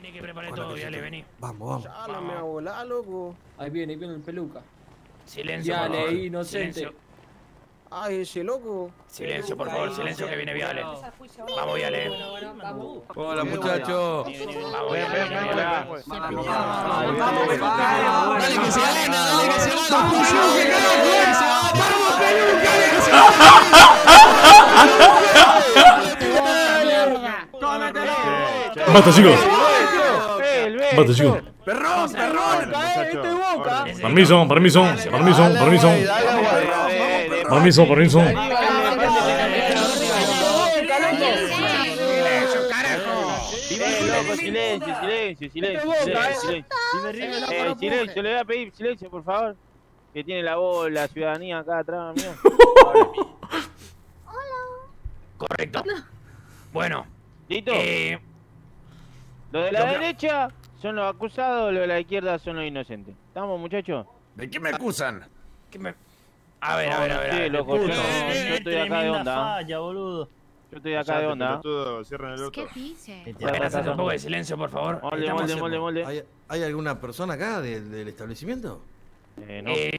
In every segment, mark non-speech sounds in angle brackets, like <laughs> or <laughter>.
Vení que preparé todo, Viale, vení. Vamos, vamos. Ya me a volar, loco. Ahí viene, ahí viene el peluca. Silencio, Viale, por favor. inocente. Silencio, Ay, ese loco. silencio, por favor, silencio que viene Viale. Vamos, Viale. Hola, muchachos. Vamos, Viale, Viale. Dale que se gana, dale que se gana. ¡Vamos, peluca! dale que se Basta, chicos. Basta, chicos. Perrón, perrón. Permiso, permiso, permiso, permiso. Permiso, permiso. loco, silencio, silencio, silencio, silencio, silencio. Eh, silencio, le voy a pedir silencio, por favor. Que tiene la voz, la ciudadanía acá atrás mío. Correcto. Bueno, ¿Listo? eh, Los de la lo derecha son los acusados, los de la izquierda son los inocentes. ¿Estamos, muchachos? ¿De qué me acusan? ¿qué me- a ver, a ver, a ver. a Sí, ver. loco, yo, estoy acá de onda. falla, boludo. Yo estoy acá de onda. ¿Qué dice? Un poco de silencio, por favor. Molde, Estamos molde, haciendo- molde, molde. ¿Hay, hay alguna persona acá del, del establecimiento? Eh, no. Eh,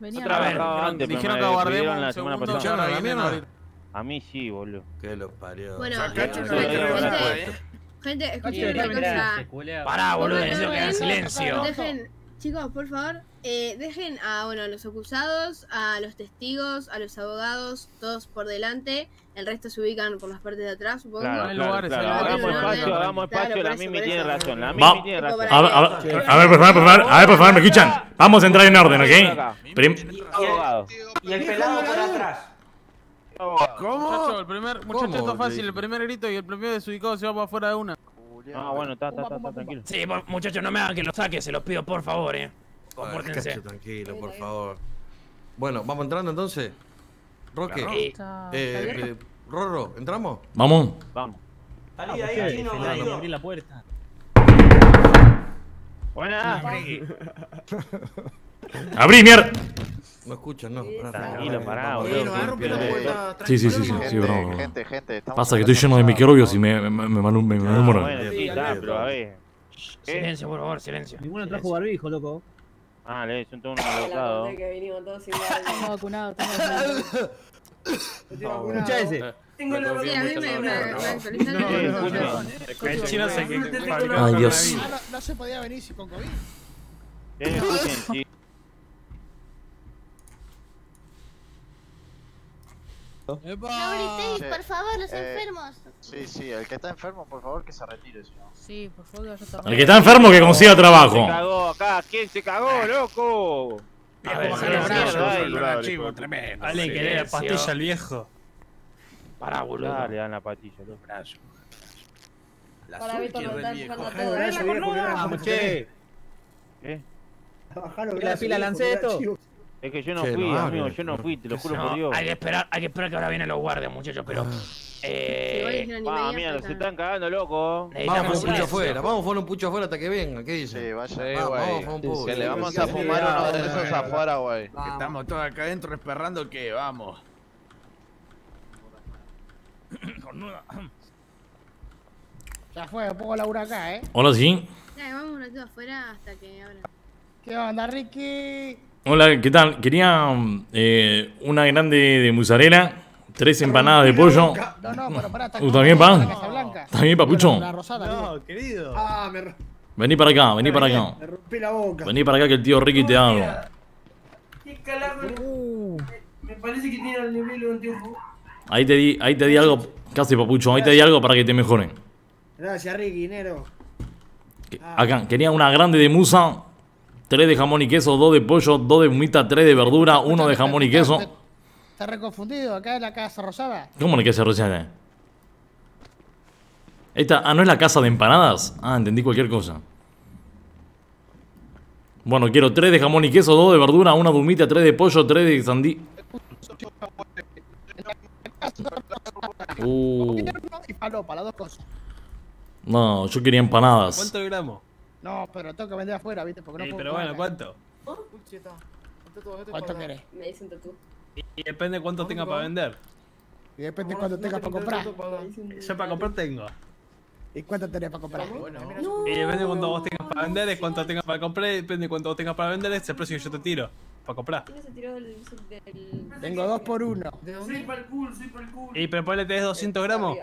Venía Otra vez, antes, Dijeron que aguardemos la un semana segundo. pasada. ¿Echaron a mí sí, boludo. Que los parió. Bueno, Saca- gente, escuchen una cosa. Pará, boludo, necesito que hagan orden. silencio. Dejen, chicos, por favor, eh, dejen a, bueno, a los acusados, a los testigos, a los abogados, todos por delante. El resto se ubican por las partes de atrás, supongo. Claro, claro, claro. Hagamos espacio, hagamos Claro, espacio. La Mimi tiene eso. razón. La Mimi tiene razón. A ver, a ver, a ver, por favor, por favor, a ver, por favor, ¿me escuchan? Vamos a entrar en orden, ¿ok? Y el pelado por atrás. Muchacho, el primer, muchacho, ¿Cómo? esto es fácil. El primer grito y el primer desubicado se va para afuera de una. Ah, bueno, está, está, está, está, tranquilo. Sí, muchachos, no me hagan que los saque, se los pido, por favor, eh. Compórtense. Cacho, tranquilo, por favor. Bueno, ¿vamos entrando entonces? Roque. Eh, Eh, eh, Rorro, ¿entramos? Vamos. Vamos. Salí de ahí, chino, marido. Abrí la puerta. Buenas. Abrí, mierda. No escuchan, no. pará, Tranquilo, pará, boludo. Sí, sí, sí, sí, sí, bravo. Gente, gente, Pasa que estoy lleno de microbios y me, me, me, me, Ah, malhumoran. bueno, sí, está, pero a ver. Silencio, por favor, silencio. Ninguno trajo barbijo, loco. Ah, le son todos unos <laughs> alocados. Estamos vacunados, estamos <laughs> vacunados. Escucha ese. Tengo la Sí, a mí me, Ay, Dios. Ah, no, no se podía venir si con COVID. Escuchen, No gritéis, Sí. por favor, los Eh, enfermos. Sí, sí, el que está enfermo, por favor, que se retire, si no. Sí, por favor. El que está enfermo que consiga Se trabajo. cagó acá. ¿Quién se cagó, loco? A ver, chivo, tremendo. Alguien que le dé la pastilla al viejo. Pará, boludo. Dale, dan la patilla, loco. La Para Beto Zulki no del está viejo. empujando todo. Vamos, che. ¿Qué? La pila lancé esto. Es que yo no fui, no amigo, yo no fui, te lo juro No, por Dios. hay que esperar, hay que esperar que ahora vienen los guardias, muchachos, pero. Igual Eh, Ah, falta- se están cagando, loco. Vamos un pucho afuera, vamos con un pucho afuera hasta que venga, ¿qué Sí, dicen? vaya. Vamos, vamos con un pucho. Que le vamos a Sí, fumar sí, uno de sí. esos afuera, güey. Vamos. Estamos todos acá adentro esperando que vamos. Ya fue, pongo Laura acá, ¿eh? Hola, sí. Ya, vamos un ratito afuera hasta que abran. ¿Qué onda, Ricky? Hola, ¿qué tal? Quería eh, una grande de mozzarella, tres empanadas de pollo. No, no, pero pará, está ¿también, pa? la Casa Blanca. ¿También, papucho? La rosada, digo. No, querido. Ah, me, Vení para acá, vení para acá. me rompí la boca. Vení para acá que el tío Ricky te da algo. Me parece que tiene el nivel de anteojo. Ahí te di, ahí te di algo, casi papucho, ahí te di algo para que te mejoren. Gracias, Ricky, Nero. Acá, quería una grande de musa, tres de jamón y queso, dos de pollo, dos de humita, tres de verdura, uno de jamón y queso. ¿Estás reconfundido? Acá en la Casa Rosada. ¿Cómo que se rellena? Esta, ah, ¿no es la casa de empanadas? Ah, entendí cualquier cosa. Bueno, quiero tres de jamón y queso, dos de verdura, una de humita, tres de pollo, tres de sandí. Uh, no, yo quería empanadas. ¿Cuánto gramos? No, pero tengo que vender afuera, ¿viste? Porque no puedo pero bueno, acá. ¿cuánto? ¿Cuánto querés? Me dicen tatú. Y depende cuánto tenga para vender. Y depende cuánto tengas para comprar. Yo para comprar tengo. ¿Y cuánto tenés para comprar? Y depende de cuánto vos tengas para vender, de cuánto tengas para comprar, y depende de cuánto vos tengas para vender, es el precio que yo te tiro para comprar. ¿Quién se tiró del, del... Tengo dos por uno. Soy pa'l cool, soy pa'l cool. Y pero ponle tenés 200 gramos.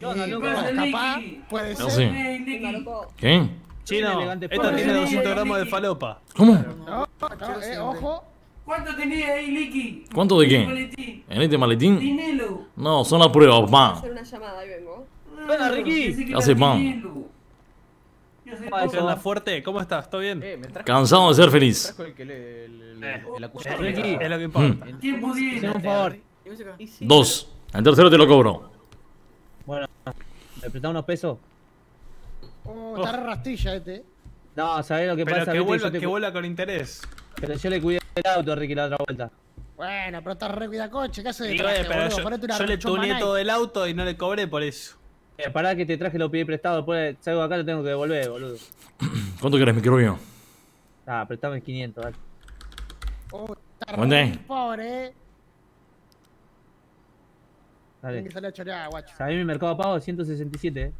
No, no, no, no, capaz, Licky. puede No ser. sé. Ey, Licky. ¿Qué? Chino, elegante esta tiene 200 gramos de falopa. ¿Cómo? No, no, eh, ojo. ¿Cuánto tenía ahí, Licky? ¿Cuánto de qué? ¿En este maletín? No, son las pruebas, Voy a pa. hacer una llamada, ahí vengo. Hola, Ricky. Pensé que Hace era pan. dinero. Yo sé ¿Qué todo. onda, fuerte? ¿Cómo estás? ¿Todo bien? Cansado de ser feliz. Ricky, es lo que importa. ¿Quién pudiera? un favor. Dos. El tercero te lo cobro. Bueno, ¿me prestás unos pesos? Oh, está re rastilla este. No, ¿sabés lo que Pero pasa? que vuelva, Yo te que vuelva con interés. Pero yo le cuidé el auto a Ricky la otra vuelta. Bueno, pero está re cuida coche. ¿Qué hace de traje, oye, pero boludo? yo, Ponete una yo le tuneé todo el auto y no le cobré por eso. Eh, pará que te traje lo pedí prestado, después salgo acá lo tengo que devolver, boludo. <clears throat> ¿Cuánto querés, microbio? Ah, prestame 500, dale. Oh, está ¿Cuánto re pobre, eh. Dale. que salir a chorear, guacho. Sabés mi mercado pago 167, eh.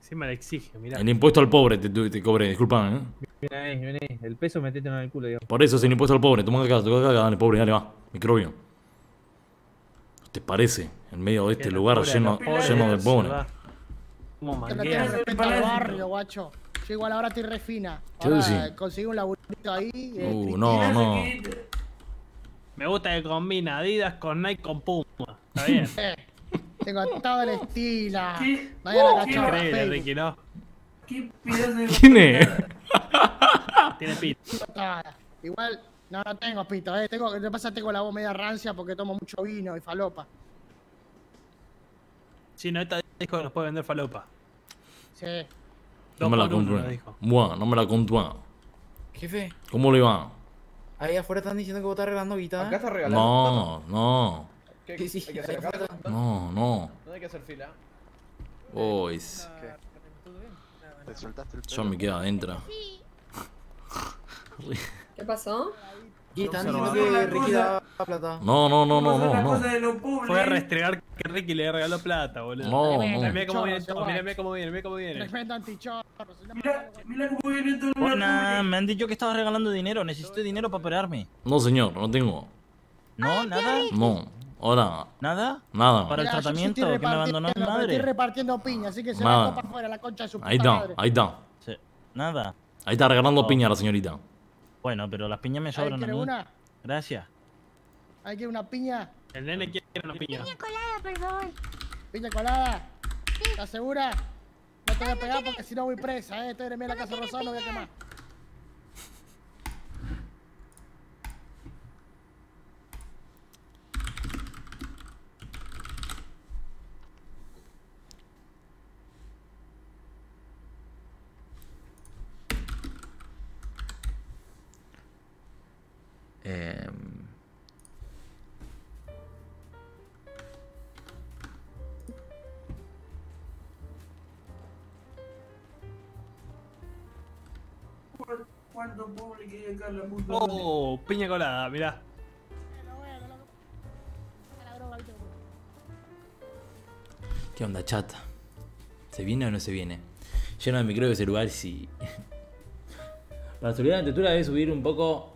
Encima le exige, mirá. El impuesto al pobre te, te, cobré, disculpame, ¿eh? Ven ahí, ven ahí. El peso metételo en el culo, digamos. Por eso es el impuesto al pobre. Toma acá, toma acá, dale, pobre, dale, va. Microbio. ¿Te parece? En medio de este lugar locura, lleno, lleno de pobres. Como manguea. barrio, guacho. Yo igual ahora estoy re fina. ¿Qué Ahora decís? conseguí un laburito ahí. eh, Uh, Cristina. no, no. Me gusta que combina Adidas con Nike con Puma. Está bien. <laughs> Eh, Tengo todo el estilo. ¿Qué? Vaya la Oh, cachorra. Increíble. Ricky, ¿no? ¿Qué <laughs> ¿Quién es? <laughs> Tiene pit. Ah, Igual, no, no tengo pito, eh. Tengo, lo que pasa es que tengo la voz media rancia porque tomo mucho vino y falopa. Sí, no, esta disco nos puede vender falopa. Sí. No me la dijo. Buah, no me la contúa. Jefe, ¿Cómo le va? Ahí afuera están diciendo que vos estás regalando guita. Acá está regalando. No, no, Sí, sí, Hay que hacer acá. no, no. No hay que hacer fila. Boys. Te soltaste el pelo. Yo me quedo adentro. ¿Qué pasó? Y están diciendo a que Ricky cosa. da plata. No, no, no, no, a no, la no. Fue a restregar que Ricky le regaló plata, boludo. No, no. Mira cómo viene mira, cómo viene, mira cómo viene. Mira, mira cómo viene todo el Hola, me han dicho que estabas regalando dinero. Necesito dinero para operarme. No, señor, no tengo. ¿No? ¿Nada? No. Ahora, ¿Nada? nada. Para el tratamiento que me abandonó mi repartiendo- Estoy madre. repartiendo piña, así que se Nada. va para afuera la concha de su puta Ahí está, madre. ahí está. Sí. Nada. Ahí está regalando Oh. piña la señorita. Bueno, pero las piñas me ¿Ahí sobran a mí. una? Gracias. ¿Hay que una piña? El nene quiere una piña. colada, por favor. ¿Piña colada? ¿Estás segura? No te voy a pegar porque si no voy presa, eh. Estoy en la casa rosada, no voy a quemar. ¿Cuánto pobre que hay acá en la puta? Oh, piña colada, mirá. ¿Qué onda, chat? ¿Se viene o no se viene? Lleno de micro de ese lugar, sí. Para subir la textura debe subir un poco.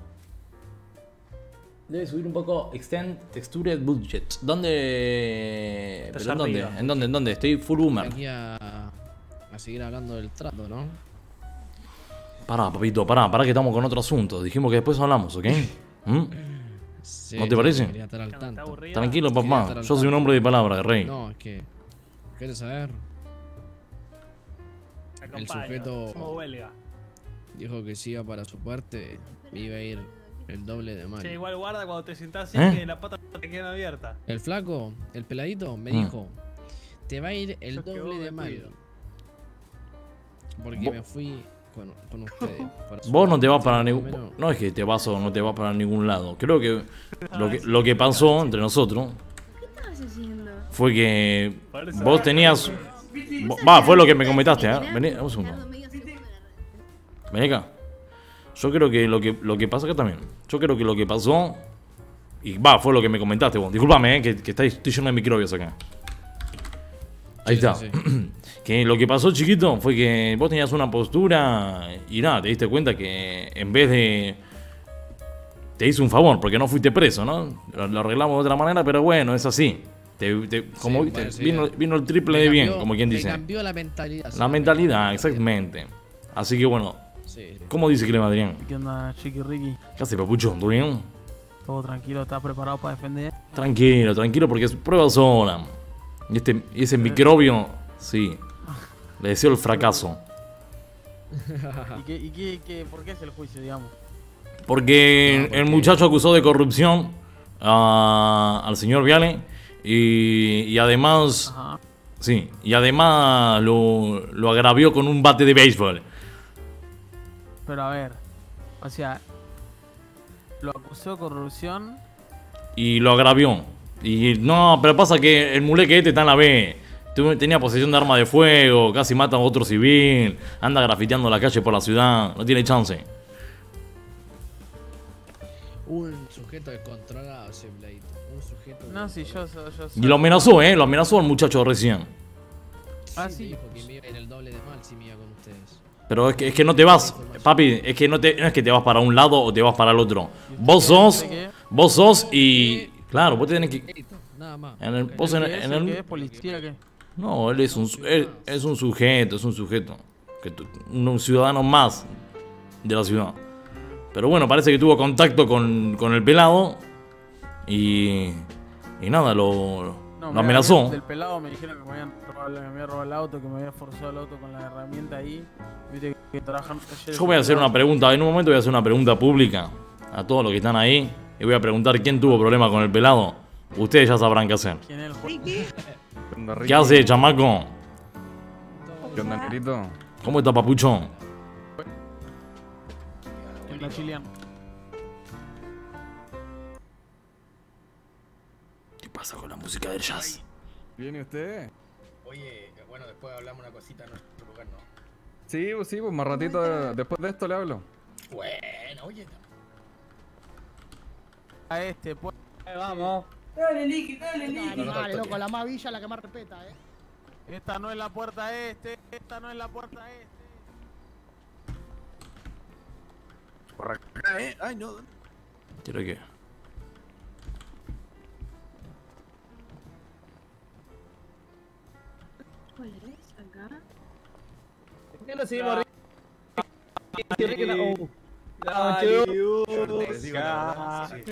Debe subir un poco Extend Textured Budget. ¿Dónde? ¿Pero en dónde? ¿En dónde? ¿En dónde? Estoy full boomer. Aquí a, a seguir hablando del trato, ¿no? Pará, papito, pará, pará que estamos con otro asunto. Dijimos que después hablamos, ¿ok? ¿Mm? Sí, ¿No te sí, parece? Estar al tanto. Tranquilo, papá. estar al Yo soy un hombre de palabra, rey. No, es que. ¿Quieres saber? El sujeto dijo que si iba para su parte, iba a ir el doble de mal. Che, igual guarda cuando te sentás así ¿Eh? que las patas te quedan abiertas. El flaco, el peladito, me Mm. dijo: Te va a ir el doble de mal. Porque me fui con, con ustedes. <laughs> para su Vos no te vas para ningún. No es que te vas o no te vas para ningún lado. Creo que lo que, lo que pasó entre nosotros ¿Qué estabas haciendo? fue que vos tenías. Va, fue lo que me comentaste, ¿eh? Vení, un segundo. Vení acá. Yo creo que lo que lo que pasa acá también. Yo creo que lo que pasó Y va, fue lo que me comentaste vos. Disculpame, eh, que, que estáis- estoy lleno de microbios acá. Ahí Sí, está. sí, <clears throat> que lo que pasó, chiquito, fue que vos tenías una postura y nada, te diste cuenta que en vez de. Te hice un favor, porque no fuiste preso, ¿no? Lo, lo arreglamos de otra manera, pero bueno, es así. Te- te- como Sí, viste, bueno, sí, vino, vino el triple de bien, cambió- como quien dice. cambió la mentalidad. La me mentalidad, exactamente. Así que bueno, Sí, sí. ¿cómo dice Clema Adrián? ¿Qué onda, Chiqui Ricky? ¿Qué hace, papucho? ¿Todo bien? ¿Todo tranquilo? ¿Estás preparado para defender? Tranquilo, tranquilo, porque es prueba sola. Y, este, y ese microbio, sí. Le deseo el fracaso. <laughs> ¿Y, qué, y qué, qué- por qué es el juicio, digamos? Porque el muchacho acusó de corrupción a- al señor Viale y, y además, Ajá. sí, y además lo, lo agravió con un bate de béisbol. Pero a ver, o sea, lo acusó de corrupción. Y lo agravió. Y no, pero pasa que el muleque este está en la B. Tenía posesión de arma de fuego, casi mata a otro civil, anda grafiteando la calle por la ciudad, no tiene chance. Un sujeto descontrolado ese Blade. Un sujeto. No, sí, yo, yo, yo Y lo amenazó, eh, lo amenazó al muchacho recién. Ah, sí. Dijo que me iba a ir el doble de mal si me iba con ustedes. Pero es que, es que no te vas, papi, es que no, te, no es que te vas para un lado o te vas para el otro. Vos sos, vos sos y... Claro, vos tenés que... Nada más. En el, vos en, ¿Qué es? en ¿El No, él es un, él es un sujeto, es un sujeto. Que tu- un ciudadano más de la ciudad. Pero bueno, parece que tuvo contacto con, con el pelado y... Y nada, lo, No, lo amenazó. Del pelado me dijeron que me habían robado, que me había robado el auto, que me había forzado el auto con la herramienta ahí. Viste que trabajan talleres. Yo voy a hacer una pregunta, en un momento voy a hacer una pregunta pública a todos los que están ahí y voy a preguntar quién tuvo problema con el pelado. Ustedes ya sabrán qué hacer. ¿Quién es el <laughs> <laughs> ¿Qué hace, chamaco? ¿Qué onda, negrito? ¿Cómo está, papucho? Chilean. ¿Qué pasa con la música del jazz? ¿Viene usted? Oye, bueno, después hablamos una cosita en nuestro lugar, ¿no? Sí, pues sí, pues más ratito después de esto le hablo. Bueno, oye. A este, pues. Vamos. Dale, Licky, dale, Licky. Dale, loco, la más villa, la que más respeta, eh. Esta no es la puerta este, esta no es la puerta este. Por acá, eh. Ay, no. ¿Quiero qué? ¿Cuál es? Acá. ¿Por qué no seguimos arriba?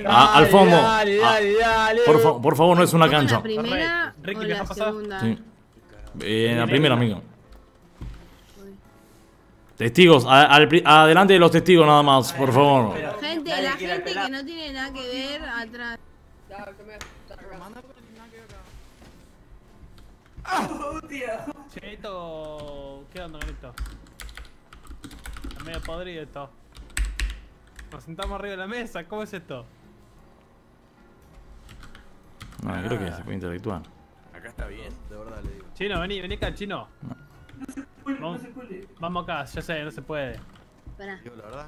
Ah, al fondo. Dale, Ah. Por, fa- por favor, no es una cancha. ¿La primera Ricky, o ¿me la segunda? Sí. Eh, la primera, amigo. Testigos, al adelante de los testigos nada más, por favor. Gente, la gente que no tiene nada que ver atrás. Hostia. Che, esto. ¿Qué onda con esto? Está medio podrido esto. Nos sentamos arriba de la mesa, ¿cómo es esto? No, creo que se puede interactuar. Acá está bien, de verdad le digo. Chino, vení, vení acá, chino. Puede, Vamos, no se puede. vamos acá, ya sé, no se puede. Pará. Yo, la verdad.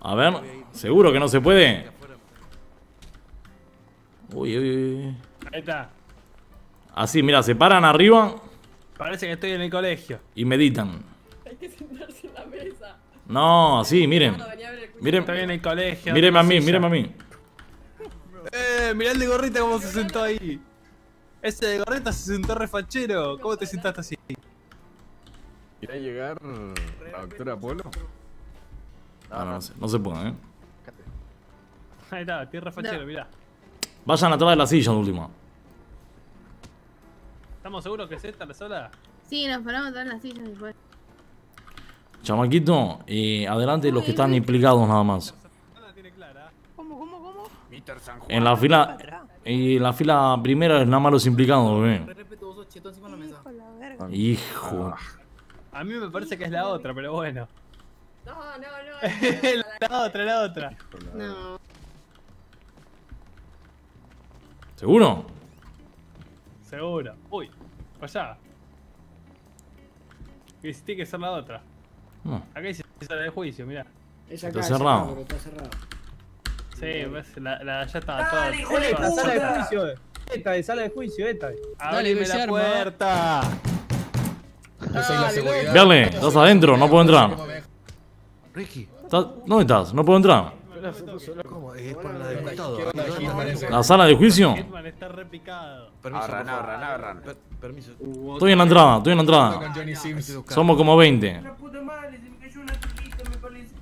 A ver, ¿seguro que no se puede? Uy, uy, uy. Ahí está. Así, mira, se paran arriba Parece que estoy en el colegio. y meditan. Hay que sentarse. No, así, miren. Miren, Estoy en el colegio. mírenme a mí, silla. mírenme a mí. Eh, mirá el de gorrita cómo se sentó ahí. Ese de gorrita se sentó refachero. ¿Cómo te sentaste así? ¿Quiere llegar la doctora Polo? Ah, no, no sé, no se puede, ¿eh? Ahí está, estoy refachero, No. mirá. Vayan atrás de la silla, de última. ¿Estamos seguros que es esta la sola? Sí, nos paramos atrás las sillas y fue. Chamaquito, y adelante de los que están implicados nada más. ¿Cómo, cómo, cómo? En la fila. Y la fila primera es nada más los implicados, bebé. Hijo. A mí me parece que es la otra, pero bueno. No, no, no. <laughs> la otra, la otra. No. ¿Seguro? Seguro. Uy, allá. Tiene que ser la otra. No. Acá dice sala de juicio, mirá. Es Está cerrado. pero está cerrado. Sí, pues, la, la, ya estaba toda. Dale, hijo de puta. Sala de juicio. Esta de sala de juicio, esta. Dale, Abrime la puerta. Yo soy la seguridad. Viale, estás adentro, no puedo entrar. Ricky. ¿Estás- ¿Dónde estás? No puedo entrar. ¿Cómo? Es por la del costado. ¿La sala de juicio? Hitman está repicado. Permiso, permiso. Estoy en la entrada, estoy en la entrada. Somos como 20. La puta madre, se me cayó una tuquita, me parece.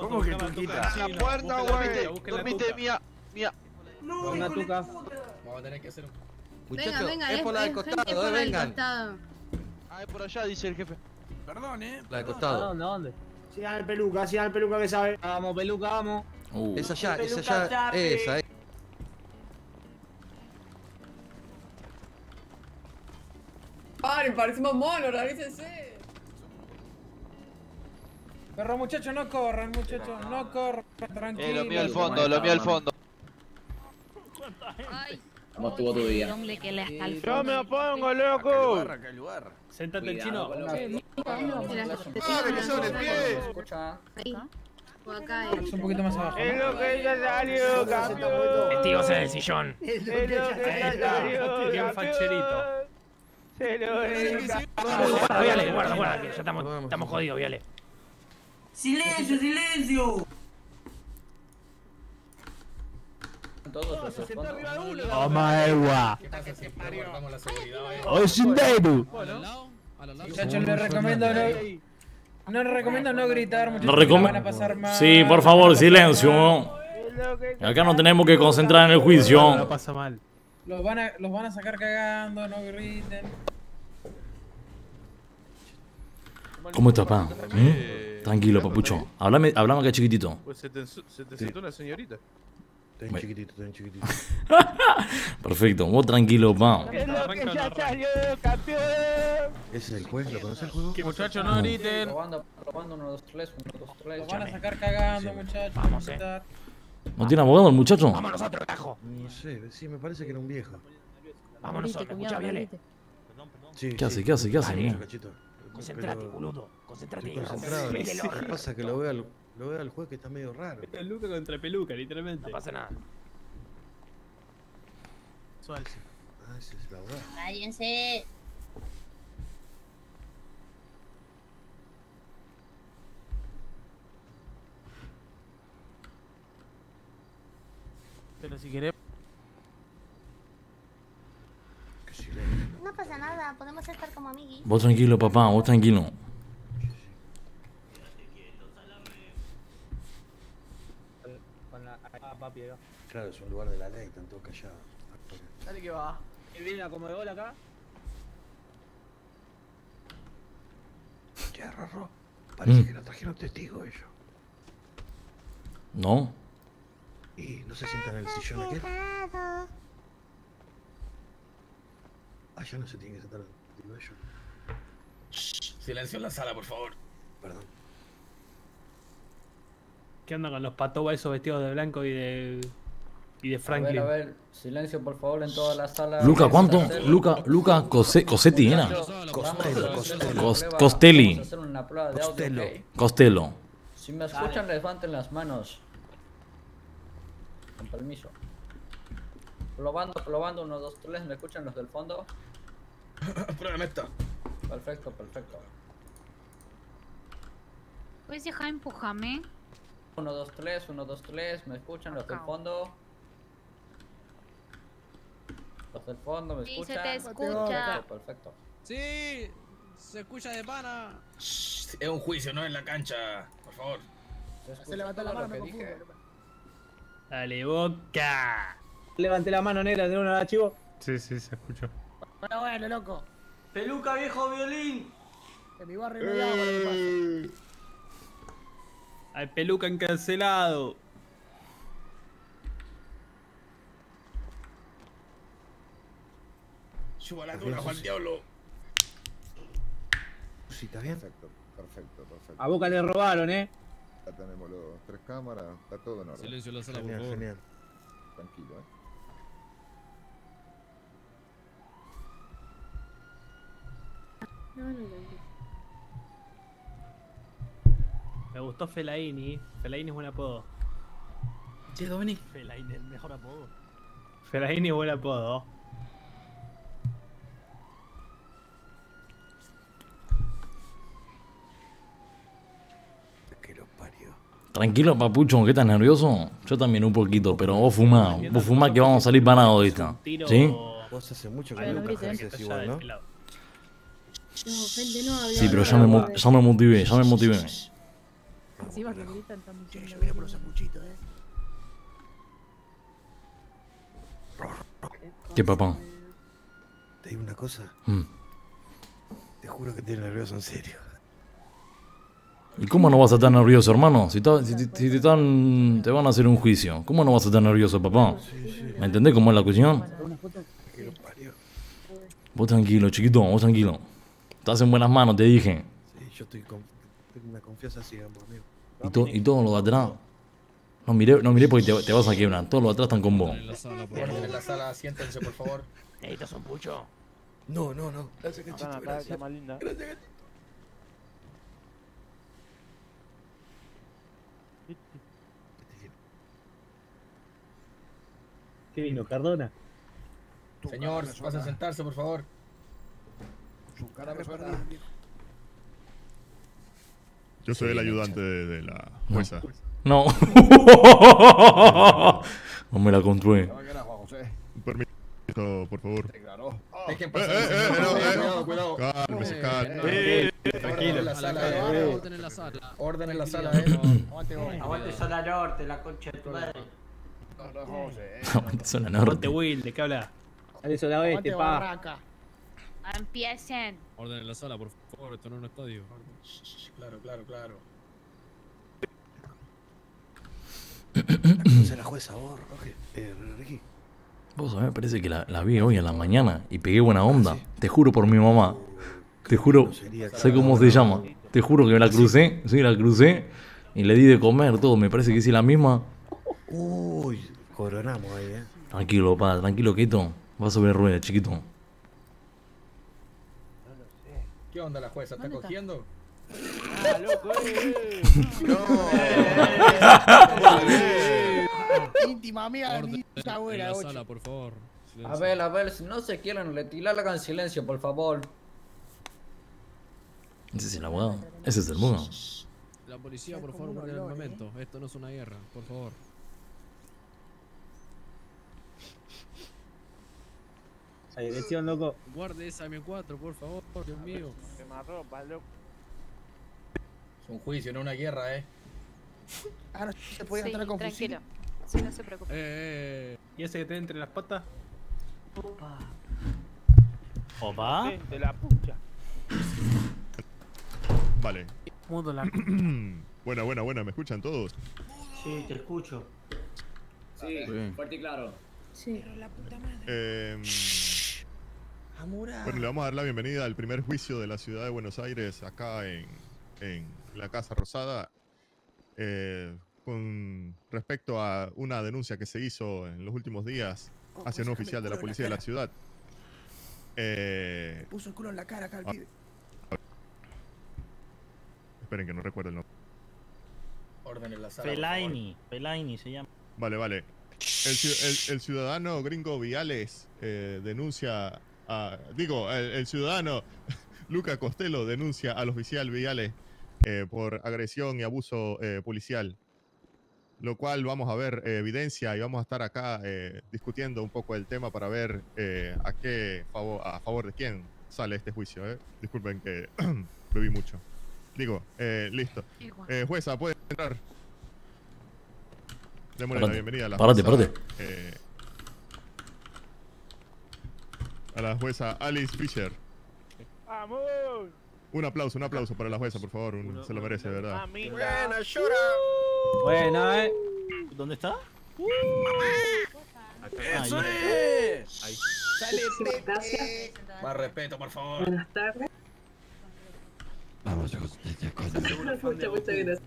¿Cómo que tuquita? La puerta, güey. Dormite, mía, mía. No, Una tuca. Vamos a tener que hacer un. Muchachos, Venga, venga, es por la del costado, eh, vengan. costado. Ah, es por allá, dice el jefe. Perdón, eh. La del costado. ¿Dónde? ¿Dónde? Sigan al peluca, sigan al peluca que sabe. Vamos, peluca, vamos. Uh, Es allá, es allá. Charlie. Esa, eh. Paren, parecemos monos, organícense. Pero muchachos, no corran, muchachos, no corran, tranquilos. Eh, lo mío al fondo, lo mío al fondo. ¿Cómo estuvo tu día? Yo me opongo, loco. Séntate el chino. Ahí. O acá, eh. Es un poquito más abajo. Es lo que ya salió, campeón. Testigos en el sillón. Es lo que ya salió, Bien facherito. Se lo Guarda, Viale, guarda, guarda, ya estamos, estamos jodidos, Viale. Silencio, silencio. Todos los fondos. Toma, Ewa. ¿Qué pasa si guardamos la seguridad? eh? Hoy sin Dedu. Muchachos, les recomiendo no. No les recomiendo no gritar, muchachos. No van a recom- pasar mal. Sí, por favor, silencio. Acá nos tenemos que concentrar en el juicio. pasa mal. Los van a, los van a sacar cagando, no griten. ¿Cómo estás, pa? ¿Mm? Tranquilo, papucho. Háblame, háblame acá chiquitito. Pues se te, se te sentó una señorita. Ten chiquitito, ten chiquitito. <laughs> Perfecto, vos tranquilo, pa. Es lo que ya salió, campeón. ¿Ese es el juez? ¿Lo conoces el juego? Muchachos, no griten. Probando, probando, 1, 2, 3, 1, 2, 3. Los van a sacar cagando, muchachos. Vamos, eh. ¿No tiene abogado el muchacho? Vamos nosotros, carajo. No sé, sí, me parece que era un viejo. Vamos nosotros, escucha, Viale. Sí, ¿Qué hace? ¿Qué hace? ¿Qué hace? Concentrate, boludo. Concentrate. Concentrado. Mete el ¿Qué orto. pasa? Que lo veo al, lo veo al juez que está medio raro. Peluca contra peluca, literalmente. No pasa nada. Ah, ese es el abogado. Cállense. Pero si querés. No pasa nada, podemos estar como amiguis. Vos tranquilo, papá, vos tranquilo. Claro, es un lugar de la ley, están todos callados. Dale que va. ¿Viene a comer gol acá? Che, Rorro, parece Mm. que no trajeron testigo ellos. ¿No? Y no se sientan en el sillón aquel. Allá no se tienen que sentar, digo ellos. Silencio en la sala, por favor. Perdón. ¿Qué onda con los patobas esos vestidos de blanco y de. y de A ver, Franklin? a ver, silencio por favor en toda la sala. Luca, ¿cuánto? Luca, Luca Cose- Cosetti era. Costello, Costello. prueba- Costelli. prueba Costello. Costello. Si me escuchan, levanten las manos. Con permiso. Probando, probando, 1, 2, 3. ¿Me escuchan los del fondo? <coughs> Pruébame esto. Perfecto, perfecto. Puedes dejar empujame. 1, 2, 3, 1, 2, 3. ¿Me escuchan los del fondo? Los del fondo, ¿me Sí, se escuchan? te escucha. Perfecto, perfecto. Sí, se escucha de pana. Shh, Es un juicio, no en la cancha. Por favor. Se levantó la mano, me que dije? confundo. Dale, boca. Levanté la mano negra, ¿tenés un archivo? Sí, sí, se escuchó. Bueno, bueno, loco. Peluca, viejo violín. En mi barrio no agua, lo que pasa. Al peluca encarcelado. Suba la dura, Juan Diablo. Sí, ¿está bien? Perfecto, perfecto, perfecto. A Boca le robaron, ¿eh? Ya tenemos los tres cámaras, está todo en orden. Silencio en la sala, por Genial, favor. genial. Tranquilo, ¿eh? No, no, no. Me gustó Felaini. Felaini es buen apodo. Che, Dominic. Fellaini, el mejor apodo. Fellaini, buen apodo. Tranquilo, papucho, ¿qué estás nervioso? Yo también un poquito, pero vos fumá. Vos fumá que vamos a salir parados ahorita. ¿Sí? Vos hace mucho que nunca haces igual, ¿no? No, gente, no habla. Sí, pero ya me, mo- ya me motivé, ya me motivé. Encima que gritan. Yo vine por los sanguchitos, eh. ¿Qué papá? Te digo una cosa. Mm. Te juro que estoy nervioso en serio. ¿Y cómo no vas a estar nervioso, hermano? Si, ta- si te- si te, están, te van a hacer un juicio, ¿cómo no vas a estar nervioso, papá? ¿Me entendés cómo es la cuestión? Vos tranquilo, chiquito, vos tranquilo. Estás en buenas manos, te dije. Sí, yo estoy con tengo una confianza ciega, amigo. Y, to- y todo lo de atrás. No miré, no miré porque te, te vas a quebrar. Todos los de atrás están con vos. Orden en la sala, siéntense, por favor. ¿Necesitas un pucho? No, no, no. Gracias, cachito, acá, gracias. más linda. Gracias, cachito. ¿Qué vino? ¿Cardona? Señor, pasa a sentarse, por favor. Su cara me. Yo soy el ayudante de, de la jueza. No. no me la construí. Un permiso, por favor. Eh, eh, eh, no, eh. Cuidado, cuidado. Cálmese, cálmese. Eh, Tranquilo. Orden en la sala, eh. Orden en la sala. Orden en la sala, eh. Aguante zona norte, la concha de tu madre. Aguante zona Aguante norte. Will, ¿de qué habla? Dale zona oeste, Aguante pa. Empiecen. Orden en la sala, por favor. Esto no es un estadio. Claro, claro, claro. ¿Conoces a la jueza vos, Roge? Eh, Ricky. Vos sabés, parece que la, la vi hoy en la mañana y pegué buena onda. Te juro por mi mamá. Te juro, sé cómo se llama. Te juro que me la crucé, sí, la crucé y le di de comer todo. Me parece que sí la misma. Uy, coronamos ahí, eh. Tranquilo, pa, tranquilo, quieto. Va sobre ruedas, chiquito. ¿Qué onda la jueza? ¿Está cogiendo? Ah, loco, eh. Íntima abuela, la sala, por favor. A ver, a ver, si no se quieren retirar, hagan silencio, por favor. Ese es el abogado. Ese es el mundo. La policía, por favor, guarden el momento. Esto no es una guerra, por favor. Esa dirección, loco. Guarde esa M4, por favor, Dios mío. Quema ropa, loco. Es un juicio, no una guerra, eh. Ah, no se podía Sí, entrar con tranquilo. fusil. Sí, no se preocupe. Eh, ¿Y ese que tiene entre las patas? Opa. De la pucha. Vale. Mudo la. <clears throat> buena, buena, buena. ¿Me escuchan todos? Sí, te escucho. Sí, fuerte y claro. Sí. Eh, bueno, le vamos a dar la bienvenida al primer juicio de la ciudad de Buenos Aires, acá en, en la Casa Rosada, eh, con respecto a una denuncia que se hizo en los últimos días hacia un oficial de la policía de la ciudad. Eh, Puso el culo en la cara acá Ah. pibe. esperen que no recuerdo el nombre. Orden en la sala. Fellaini. Fellaini se llama. Vale, vale. El, ci- el- el ciudadano gringo Viales eh, denuncia a. Digo, el, el ciudadano <laughs> Luca Costello denuncia al oficial Viales eh, por agresión y abuso eh, policial. Lo cual vamos a ver eh, evidencia y vamos a estar acá eh, discutiendo un poco el tema para ver eh, a qué favor, a favor de quién sale este juicio. eh. Disculpen que <clears throat> bebí mucho. Digo, eh, listo. Eh, jueza, puede entrar. Démosle Parate, la bienvenida a la parate, jueza, parate. eh, a la jueza Alice Fisher. ¡Vamos! Un aplauso, un aplauso para la jueza, por favor. un- se lo merece, de ¿verdad? Buena, llora. Buena, eh. ¿Dónde está? ¡Eso Ahí. es! Ahí. ¡Sale, Pepe! Más respeto, por favor. Buenas tardes. Muchas, muchas gracias.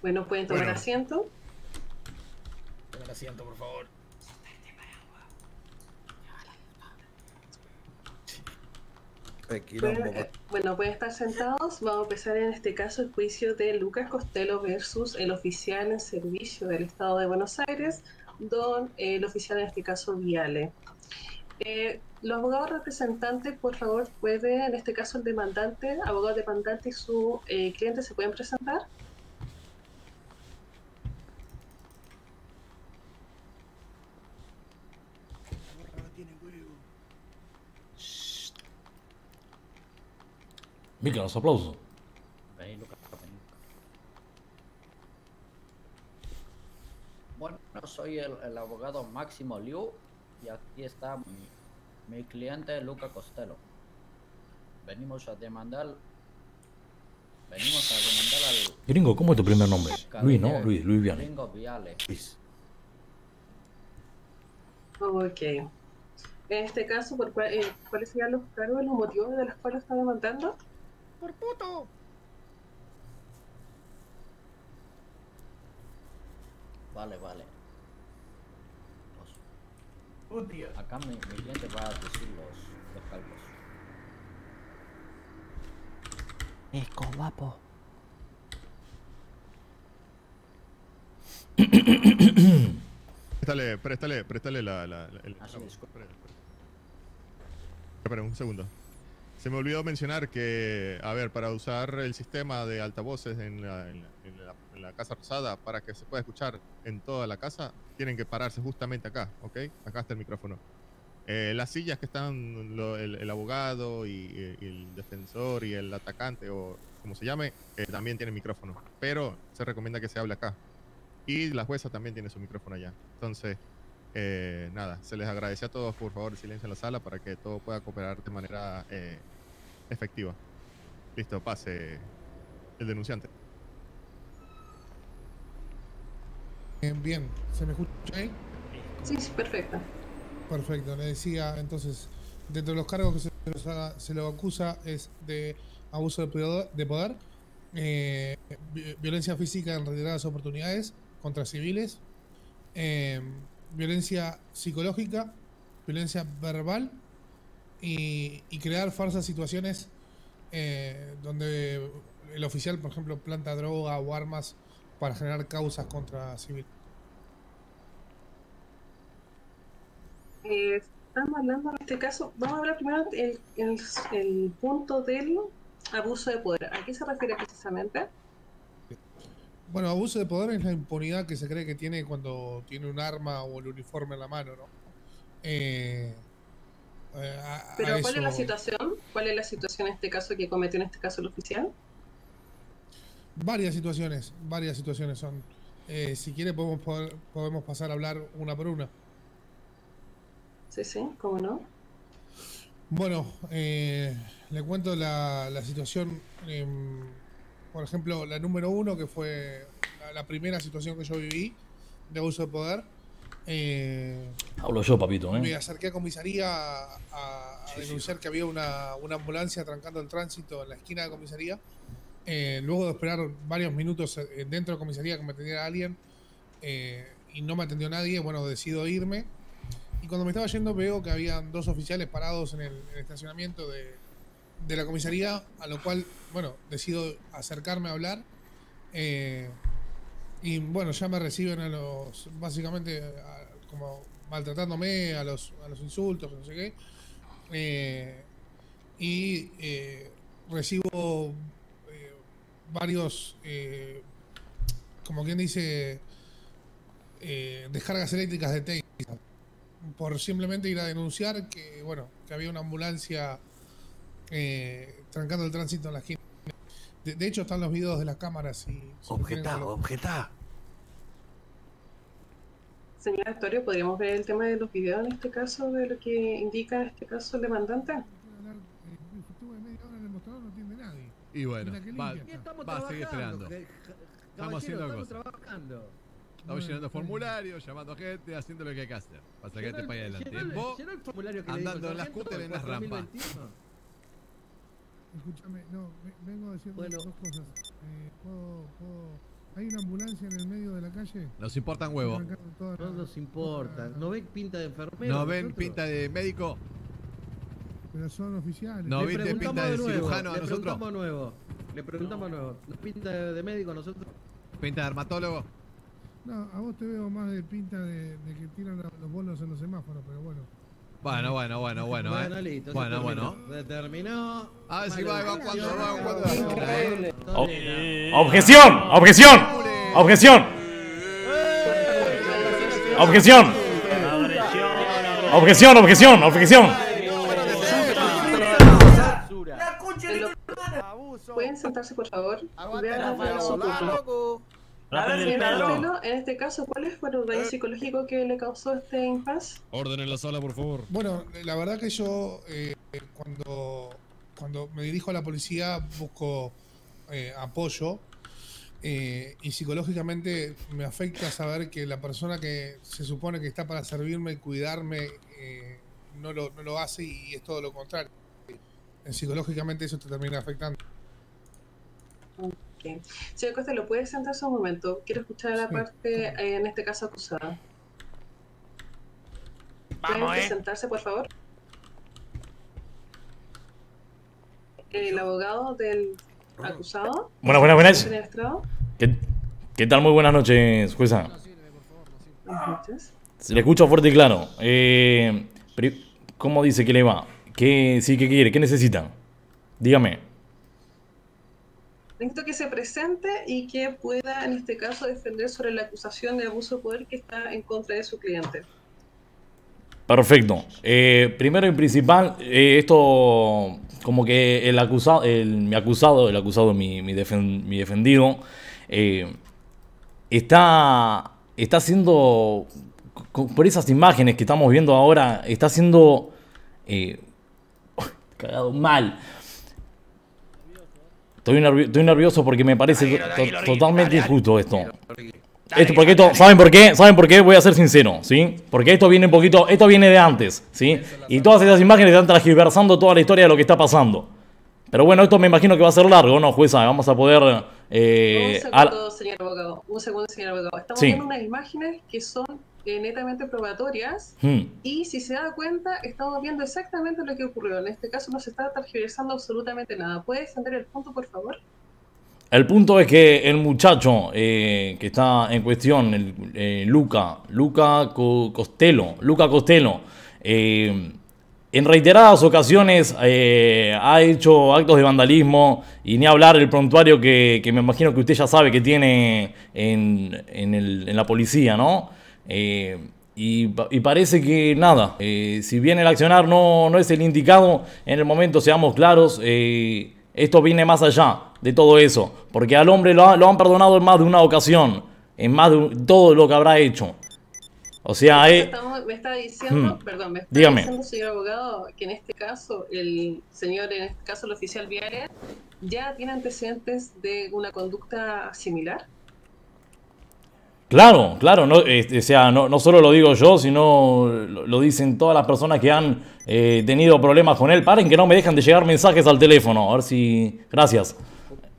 Bueno, pueden tomar Bueno. asiento. Tomen asiento, por favor. Eh, bueno, pueden estar sentados. Vamos a empezar en este caso el juicio de Lucas Costello versus el oficial en servicio del Estado de Buenos Aires, don eh, el oficial en este caso Viale. Eh, los abogados representantes, por favor, pueden, en este caso el demandante, abogado demandante y su eh, cliente se pueden presentar. Mica, los aplausos. Vení, Lucas, vení. Bueno, soy el, el abogado Máximo Liu y aquí está mi, mi cliente Luca Costello. Venimos a demandar. Venimos a demandar al. Gringo, ¿cómo es tu primer nombre? Luis, ¿no? Luis, Luis Viale. Gringo Viale. Ok. En este caso, ¿por cuál- eh, ¿cuáles serían los cargos, los motivos de los cuales está demandando? ¡Por puto! Vale, vale. Los- acá mi, mi cliente va a decir los, los cargos. Esco, guapo. Préstale, préstale, préstale la... la, la- el- Ah, sí. Espera un segundo. Se me olvidó mencionar que, a ver, para usar el sistema de altavoces en la, en la- en la- en la Casa Rosada, para que se pueda escuchar en toda la casa, tienen que pararse justamente acá, ¿ok? Acá está el micrófono. Eh, las sillas que están lo- el, el abogado y, y el defensor y el atacante, o como se llame, eh, también tienen micrófono. Pero se recomienda que se hable acá. Y la jueza también tiene su micrófono allá. Entonces, eh, nada, se les agradece a todos, por favor, silencio en la sala para que todo pueda cooperar de manera eh, efectiva. Listo, pase el denunciante. Bien, bien. ¿Se me escucha ahí? Sí, sí, perfecto. Perfecto, le decía entonces, dentro de los cargos que se, los haga- se lo acusa es de abuso de poder, de poder, eh, vi- violencia física en reiteradas oportunidades contra civiles, eh, violencia psicológica, violencia verbal y, crear falsas situaciones eh, donde el oficial, por ejemplo, planta droga o armas para generar causas contra civiles. Eh, estamos hablando en este caso, vamos a hablar primero el, el, el punto del abuso de poder. ¿A qué se refiere precisamente? Bueno, abuso de poder es la impunidad que se cree que tiene cuando tiene un arma o el uniforme en la mano, ¿no? Eh, eh, a- a Pero ¿cuál es la situación? ¿Cuál es la situación en este caso que cometió en este caso el oficial? Varias situaciones, varias situaciones son. Eh, si quiere podemos, poder- podemos pasar a hablar una por una. Sí, sí, ¿cómo no? Bueno, eh, le cuento la, la situación, em, por ejemplo, la número uno, que fue la, la primera situación que yo viví de abuso de poder. Eh, Hablo yo, papito, Me ¿eh? acerqué a comisaría a, a denunciar que había una, una ambulancia trancando el tránsito en la esquina de comisaría. Eh, luego de esperar varios minutos eh, dentro de comisaría que me atendiera alguien eh, y no me atendió nadie, bueno, decido irme. Y cuando me estaba yendo veo que habían dos oficiales parados en el, en el estacionamiento de, de la comisaría, a lo cual, bueno, decido acercarme a hablar. eh, y bueno, ya me reciben a los, básicamente, como maltratándome, a los, a los insultos, no sé qué. Eh, y eh, recibo eh, varios, eh, como quien dice, descargas eléctricas de Tesla por simplemente ir a denunciar que, bueno, que había una ambulancia eh, trancando el tránsito en la esquina. De, de hecho, están los videos de las cámaras y... Objetá, objetá. Señor Actorio, ¿podríamos ver el tema de los videos en este caso, de lo que indica en este caso el demandante? Estuve media hora en el mostrador, no atiende nadie. Y bueno, va, va a seguir esperando. Estamos haciendo cosas. trabajando. Estamos llenando formularios, llamando gente, haciendo lo que hay que hacer. Para sacar este país adelante. Llenó el- Vos, llenó el formulario que le dijo andando en las cúteres en las rampas. 2021. Escúchame, no, ve- vengo a decir Bueno. dos cosas. Eh, ¿puedo- puedo- ¿Hay una ambulancia en el medio de la calle? Nos importan huevos. No nos importa. ¿No ven pinta de enfermero? ¿No ven nosotros? pinta de médico? Pero son oficiales. No, Le viste preguntamos pinta de nuevo, cirujano a le nosotros. preguntamos nuevo. Le preguntamos nuevo. ¿Nos pinta de, de médico a nosotros? Pinta de dermatólogo. No, a vos te veo más de pinta de, de que tiran la- los bonos en los semáforos, pero bueno. Bueno, bueno, bueno, bueno, Bueno, eh. listo. Bueno, se bueno. Se terminó. A ver si va, va, cuando va, cuando Increíble. Objeción, objeción, objeción. Objeción. Objeción, objeción, objeción. ¿Pueden sentarse, por favor? Vean Señor Pelo. En este caso, ¿cuál fue el daño psicológico que le causó este impas? Orden en la sala, por favor. Bueno, la verdad que yo eh, cuando, cuando me dirijo a la policía busco eh, apoyo eh, y psicológicamente me afecta saber que la persona que se supone que está para servirme y cuidarme eh, no, lo, no lo hace y es todo lo contrario. Eh, Psicológicamente eso te termina afectando. Señor Costello, ¿puede sentarse un momento? Quiero escuchar a la Sí. parte, eh, en este caso, acusada. Vamos, ¿Pueden eh. sentarse, por favor? El abogado del acusado. Buenas, buenas, buenas. ¿Qué, qué tal? Muy buenas noches, jueza. Buenas noches. Se le escucha fuerte y claro. Eh, pero, ¿Cómo dice que le va? ¿Qué, sí, qué quiere? ¿Qué necesita? Dígame. Necesito que se presente y que pueda, en este caso, defender sobre la acusación de abuso de poder que está en contra de su cliente. Perfecto. Eh, primero y principal, eh, esto como que el acusado, el, mi acusado, el acusado, mi, mi, defen- mi defendido, eh, está, está haciendo, co- por esas imágenes que estamos viendo ahora, está haciendo eh, <laughs> cagado mal. Estoy, nervio- estoy nervioso porque me parece to- totalmente injusto esto. Esto, porque esto, ¿saben por qué? ¿Saben por qué? Voy a ser sincero, ¿sí? Porque esto viene un poquito, esto viene de antes, ¿sí? Y todas esas imágenes están transgiversando toda la historia de lo que está pasando. Pero bueno, esto me imagino que va a ser largo, ¿no, jueza? Vamos a poder... eh, un al- segundo, señor abogado. Un segundo, señor abogado. Estamos Sí. viendo unas imágenes que son eh, netamente probatorias. Hmm. Y si se da cuenta, estamos viendo exactamente lo que ocurrió. En este caso no se está tergiversando absolutamente nada. ¿Puede extender el punto, por favor? El punto es que el muchacho eh, que está en cuestión, el, eh, Luca, Luca Co- Costello, Luca Costello, eh, en reiteradas ocasiones ha hecho actos de vandalismo y ni hablar el prontuario que, que me imagino que usted ya sabe que tiene en, en el- en la policía, ¿no? Eh, y, pa- y parece que nada, eh, si bien el accionar no, no es el indicado, en el momento seamos claros, eh, esto viene más allá de todo eso, porque al hombre lo, ha- lo han perdonado en más de una ocasión, en más de un- todo lo que habrá hecho. O sea, eh, Estamos- me está diciendo, Hmm. perdón, me está Dígame. diciendo, señor abogado, que en este caso, el señor, en este caso el oficial Viale, ya tiene antecedentes de una conducta similar. Claro, claro, no, este, o sea, no, no solo lo digo yo, sino lo, lo dicen todas las personas que han eh, tenido problemas con él. Paren que no me dejan de llegar mensajes al teléfono, a ver si... Gracias.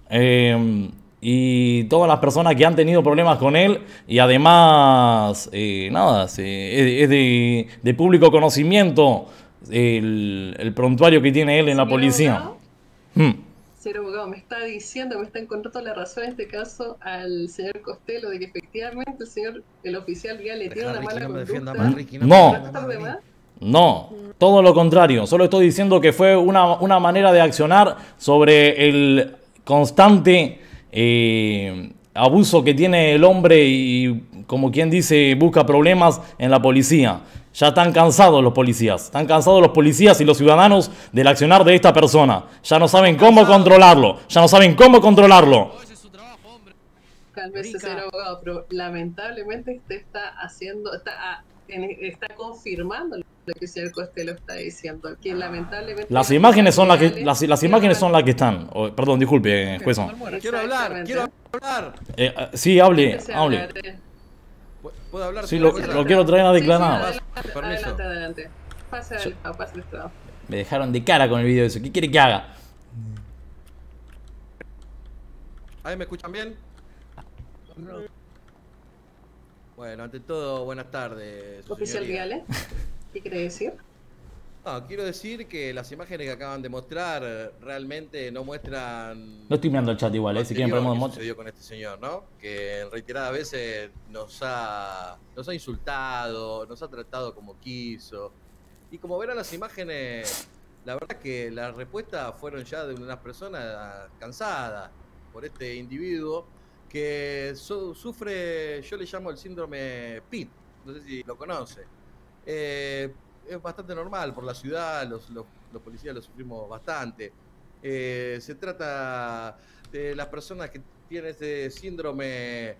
Eh, y todas las personas que han tenido problemas con él y además, eh, nada, es, es de, de público conocimiento el, el prontuario que tiene él en la policía. Hmm. Señor abogado, me está diciendo, me está encontrando la razón en este caso al señor Costello de que efectivamente el señor, el oficial Viale tiene una mala conducta. No. No, todo lo contrario. Solo estoy diciendo que fue una, una manera de accionar sobre el constante eh, abuso que tiene el hombre y, como quien dice, busca problemas en la policía. Ya están cansados los policías. Están cansados los policías y los ciudadanos del accionar de esta persona. Ya no saben cómo controlarlo. Ya no saben cómo controlarlo. Cálmese, señor abogado, pero lamentablemente usted está haciendo, está, ah, está confirmando lo que el señor Costello está diciendo, que lamentablemente... Las imágenes son las que, las, las imágenes son las que están. Oh, perdón, disculpe, jueza. Quiero hablar, quiero hablar. Eh, eh, sí, hable, hable. De- ¿Puedo hablar? Sí, lo, lo quiero traer a Sí, sí, declarar. adelante, Permiso. adelante, adelante. Pase al lado, pase al estrado. Me dejaron de cara con el video eso. ¿Qué quiere que haga? ¿Ahí me escuchan bien? Bueno, ante todo, buenas tardes. Oficial. Viale, ¿qué quiere decir? No, quiero decir que las imágenes que acaban de mostrar realmente no muestran No estoy mirando el chat igual, eh. Si quieren ponemos que con este señor, ¿no? Que en reiteradas veces nos ha, nos ha insultado, nos ha tratado como quiso. Y como verán las imágenes, la verdad que las respuestas fueron ya de unas personas cansadas por este individuo que su- sufre, yo le llamo el síndrome PIT, no sé si lo conoce. Eh, es bastante normal por la ciudad, los, los- los policías lo sufrimos bastante. Eh, se trata de las personas que tienen este síndrome,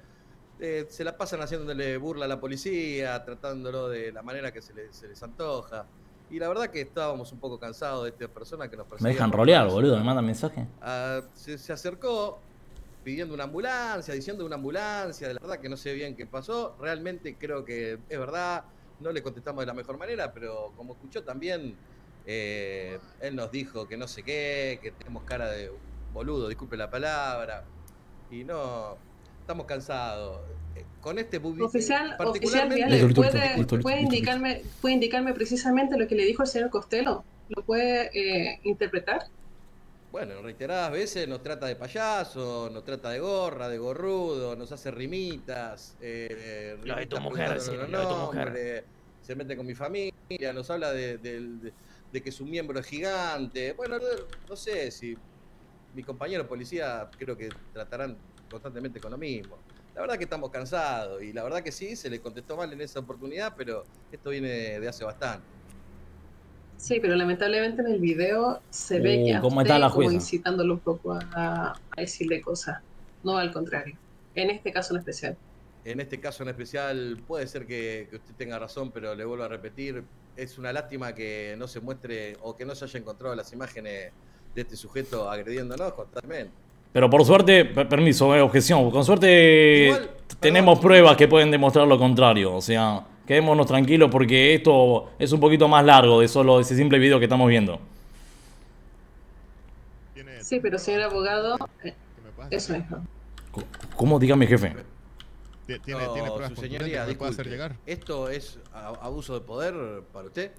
eh, se la pasan haciéndole burla a la policía, tratándolo de la manera que se les, se les antoja. Y la verdad que estábamos un poco cansados de esta persona que nos Me perseguía dejan por rolear, boludo. Me mandan mensaje. Ah, se, se acercó pidiendo una ambulancia, diciendo una ambulancia, de la verdad que no sé bien qué pasó, realmente creo que es verdad, no le contestamos de la mejor manera, pero como escuchó también, eh, él nos dijo que no sé qué, que tenemos cara de boludo, disculpe la palabra, y no, estamos cansados. Eh, Con este publi- Oficial, oficial particularmente- ¿puede, puede indicarme, ¿puede indicarme precisamente lo que le dijo el señor Costello? ¿Lo puede eh, interpretar? Bueno, en reiteradas veces nos trata de payaso, nos trata de gorra, de gorrudo, nos hace rimitas. Eh, Lo de tu mujer, sí, lo de tu mujer. Se mete con mi familia, nos habla de, del- de- de que su miembro es gigante. Bueno, no, no sé si mis compañeros policía creo que tratarán constantemente con lo mismo. La verdad que estamos cansados y la verdad que sí, se le contestó mal en esa oportunidad, pero esto viene de hace bastante. Sí, pero lamentablemente en el video se ve Uh, que a ¿cómo está la como jueza? incitándolo un poco a, a decirle cosas, no al contrario. En este caso en especial. En este caso en especial puede ser que, que usted tenga razón, pero le vuelvo a repetir, es una lástima que no se muestre o que no se haya encontrado las imágenes de este sujeto agrediéndonos constantemente. Pero por suerte, per- permiso, eh, objeción. Con suerte tenemos pruebas que pueden demostrar lo contrario. O sea, quedémonos tranquilos porque esto es un poquito más largo de solo ese simple video que estamos viendo. Sí, pero señor abogado, eso mismo. ¿Cómo? Dígame, jefe. Tie- Tiene, tiene pruebas su señoría, puede hacer disculpe, llegar. ¿Esto es abuso de poder para usted?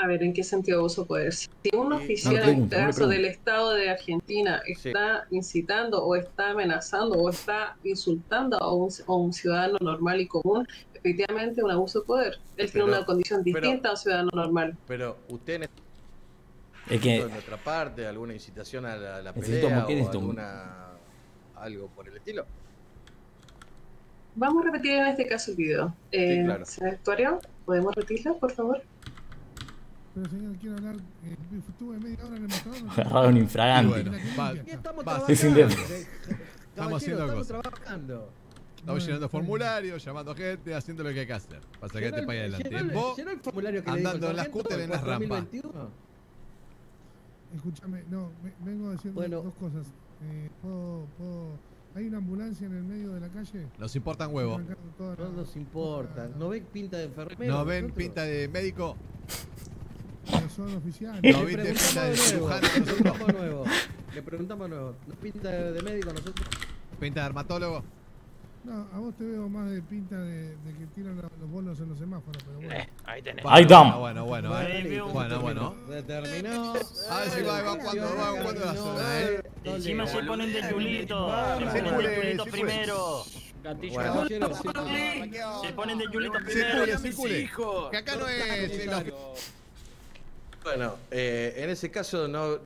A ver, ¿en qué sentido abuso de poder? Si un oficial, no le en no caso del. Estado de Argentina, está incitando o está amenazando o está insultando a un, a un ciudadano normal y común, efectivamente un abuso de poder. Él tiene Pero- una condición pero- distinta a un ciudadano normal. Pero usted en este Es que- de nuestra parte, alguna incitación a la, la Necesito- pelea ¿qué o alguna algo por el estilo. Vamos a repetir en este caso el video. Eh, claro. Señor actuario, ¿podemos repetirlo, por favor? Pero señor, quiero hablar. Eh, estuve media hora en el mostrador. Agarraron infragante. Bueno, va- Estamos basta. Es. Estamos haciendo estamos cosas. trabajando. Estamos llenando formularios, llamando gente, haciendo lo que hay que hacer. Pasa que Llenó te el- pague adelante. llenó el- Vos, llenó el formulario que le andando en las cúteres en las rampas. 2021. Escúchame, no, me- vengo diciendo Bueno. dos cosas. Eh, ¿puedo, puedo- ¿Hay una ambulancia en el medio de la calle? Nos importan huevos. No nos importa. ¿No ven pinta de enfermero? ¿No ven nosotros? pinta de médico? Son oficiales. ¿No viste pinta de cirujano le nosotros? preguntamos nuevo. Le preguntamos de nuevo. ¿No pinta de, de médico nosotros? ¿Pinta de dermatólogo? No, a vos te veo más de pinta de, de que tiran la- los bolos en los semáforos, pero bueno. Eh, ahí tenés. Ahí está. Bueno, bueno, Bueno, eh. listo, Bueno, bueno. Determinó. A ver si va, va, cuándo, va, cuándo va a sonar, eh. Encima se ponen de chulito. Se ponen de chulito primero. Gatillo. Bueno. Se ponen de chulito primero. circule. Que acá no es. Bueno, eh, en ese caso no,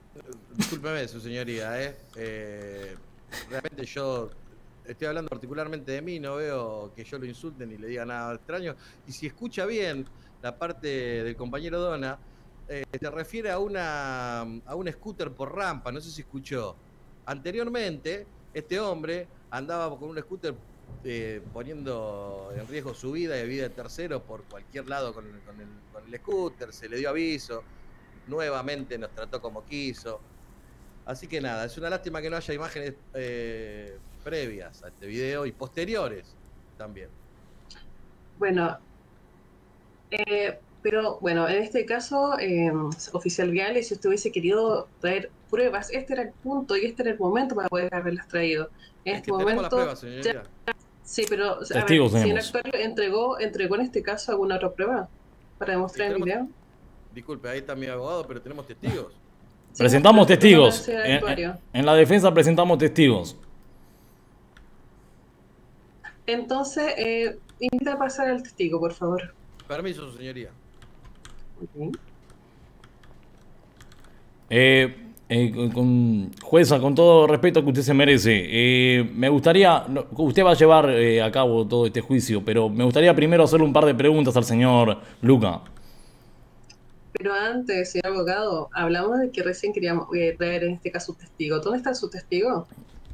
discúlpeme su señoría, ¿eh? Eh, realmente yo estoy hablando particularmente de mí, no veo que yo lo insulten ni le diga nada extraño. Y si escucha bien la parte del compañero Dona, eh, se refiere a una a un scooter por rampa, no sé si escuchó. Anteriormente, este hombre andaba con un scooter eh, poniendo en riesgo su vida y vida de tercero por cualquier lado con, con el, con el scooter, se le dio aviso, nuevamente nos trató como quiso. Así que nada, es una lástima que no haya imágenes eh, previas a este video y posteriores también. Bueno, eh, pero bueno, en este caso, eh, oficial Viales, si usted hubiese querido traer pruebas, este era el punto y este era el momento para poder haberlas traído. En Es este que tenemos las momento, pruebas, ya-. Sí, pero a ver, si el actuario entregó, entregó en este caso alguna otra prueba para demostrar el tenemos- video. Disculpe, ahí está mi abogado, pero tenemos testigos. Presentamos testigos. En, la defensa presentamos testigos. Entonces, eh, invita a pasar al testigo, por favor. Permiso, su señoría. Eh, eh, con- con, jueza, con todo respeto que usted se merece, eh, me gustaría, no, usted va a llevar eh, a cabo todo este juicio, pero me gustaría primero hacerle un par de preguntas al señor Luca. Pero antes, señor abogado, hablamos de que recién queríamos eh, traer en este caso un testigo. ¿Dónde está su testigo?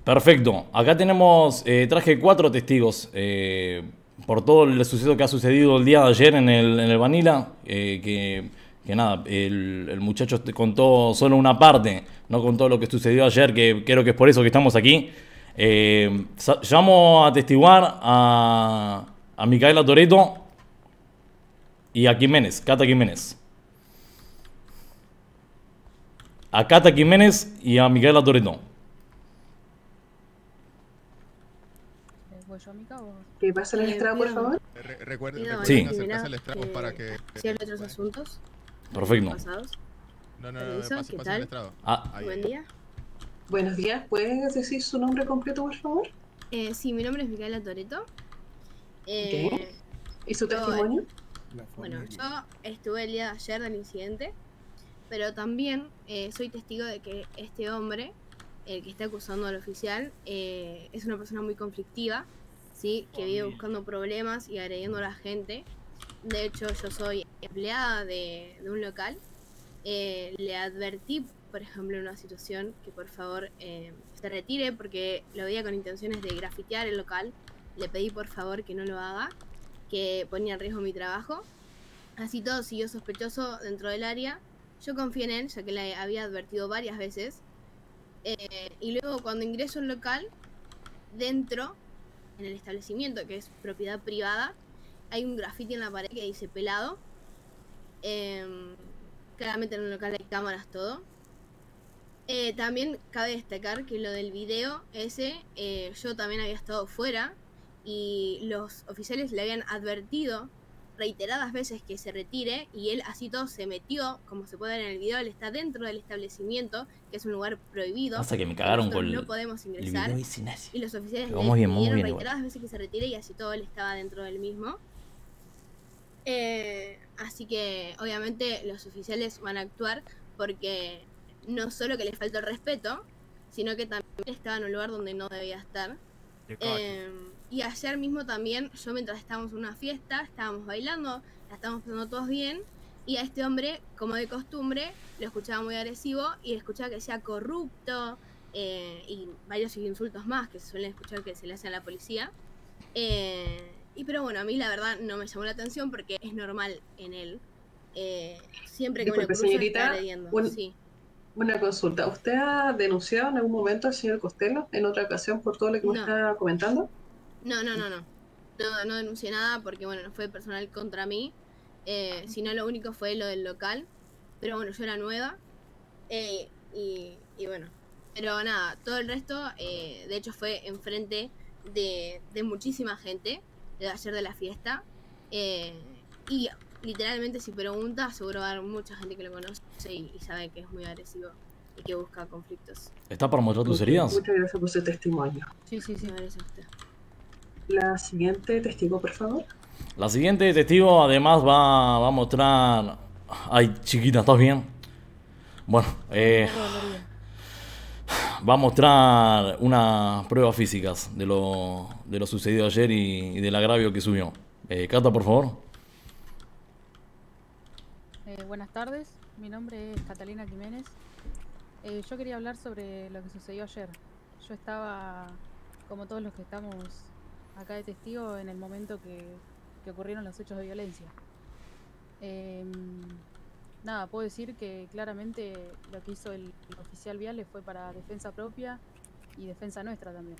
Perfecto, acá tenemos, eh, traje cuatro testigos eh, por todo el suceso que ha sucedido el día de ayer en el, en el Vanilla, que, nada, el, muchacho contó solo una parte, no contó lo que sucedió ayer, que creo que es por eso que estamos aquí. Llamo a testiguar a, a Micaela Toreto y a Jiménez, Cata Jiménez. A Cata Jiménez y a Micaela Toreto. ¿Voy yo, Mica, o...? Que pase la estrada, por favor. Re- recuerden, a Sí. acercarse al estrado que para que... cierre otros asuntos Perfecto. pasados. No, no, no, pase, ¿qué pase al estrado. Ah. Ahí. Buen día. Buenos días, ¿puedes decir su nombre completo, por favor? Eh, sí, mi nombre es Micaela Toreto. Eh, Ok. ¿Y su yo- testimonio? Bueno, yo estuve el día de ayer del incidente, pero también eh, soy testigo de que este hombre, el que está acusando al oficial, eh, es una persona muy conflictiva, ¿sí? que vive buscando problemas y agrediendo a la gente. De hecho, yo soy empleada de, de un local. Eh, le advertí, por ejemplo, en una situación que por favor eh, se retire porque lo veía con intenciones de grafitear el local. Le pedí por favor que no lo haga, que ponía en riesgo mi trabajo. Así todo siguió sospechoso dentro del área. Yo confié en él, ya que le había advertido varias veces. Eh, y luego cuando ingreso al local, dentro, en el establecimiento, que es propiedad privada, hay un graffiti en la pared que dice pelado. Em, claramente en el local hay cámaras, todo. Eh, también cabe destacar que lo del video ese, eh, yo también había estado fuera y los oficiales le habían advertido reiteradas veces que se retire y él así todo se metió, como se puede ver en el video, él está dentro del establecimiento, que es un lugar prohibido. Pasa que me cagaron con no podemos el ingresar. video. Y los oficiales le bien, pidieron bien igual. reiteradas veces que se retire y así todo él estaba dentro del mismo. Eh, así que obviamente los oficiales van a actuar porque no solo que les faltó el respeto, sino que también estaba en un lugar donde no debía estar. Eh, y ayer mismo también, yo mientras estábamos en una fiesta, estábamos bailando, la estábamos pasando todos bien, y a este hombre, como de costumbre, lo escuchaba muy agresivo y escuchaba que decía corrupto eh, y varios insultos más que se suelen escuchar que se le hacen a la policía. Eh, y pero bueno, a mí la verdad no me llamó la atención porque es normal en él. Eh, siempre que me lo cruzo está señorita, un- Sí. Una consulta. ¿Usted ha denunciado en algún momento al señor Costello en otra ocasión por todo lo que me está comentando? No, no, no, no. No, no denuncié nada porque, bueno, no fue personal contra mí. Eh, sino lo único fue lo del local. Pero bueno, yo era nueva. eh, y, y bueno. Pero nada, todo el resto, eh, de hecho, fue enfrente de, de muchísima gente de ayer de la fiesta. eh, y literalmente, si pregunta, seguro va a haber mucha gente que lo conoce y, y sabe que es muy agresivo y que busca conflictos. ¿Está para mostrar tus heridas? Muchas gracias por su testimonio. Sí, sí, sí. Gracias a usted. La siguiente testigo, por favor. La siguiente testigo además va, va a mostrar... Ay, chiquita, ¿estás bien? Bueno, eh, va a mostrar unas pruebas físicas de lo, de lo sucedido ayer y, y del agravio que subió. Eh, Cata, por favor. Eh, buenas tardes, mi nombre es Catalina Jiménez. Eh, yo quería hablar sobre lo que sucedió ayer. Yo estaba, como todos los que estamos acá de testigo, en el momento que, que ocurrieron los hechos de violencia. Em, nada, puedo decir que claramente lo que hizo el oficial Viale fue para defensa propia y defensa nuestra también.